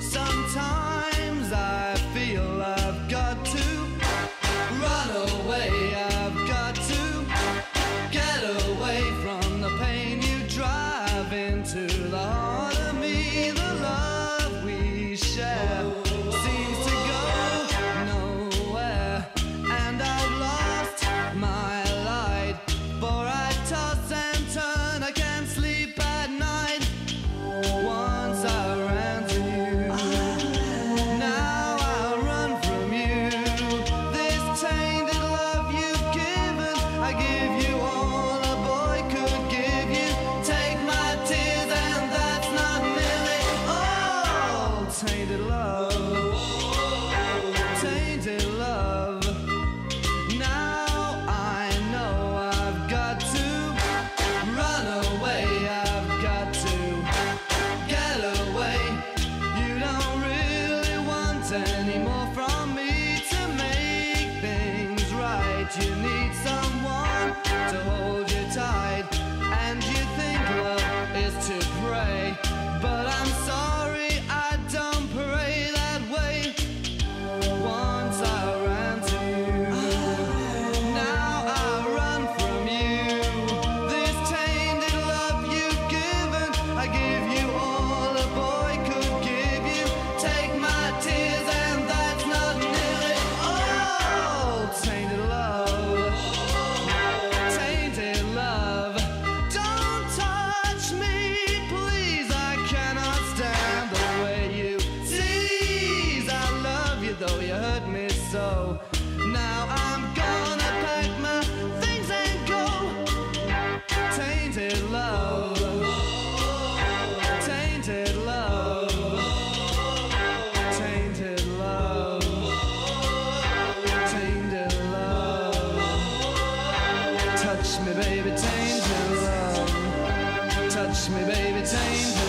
Sometimes I feel I've got to run away. I've got to get away from the pain you drive into the heart of me. The love you need some Touch me, baby, taint love. Touch me, baby, taint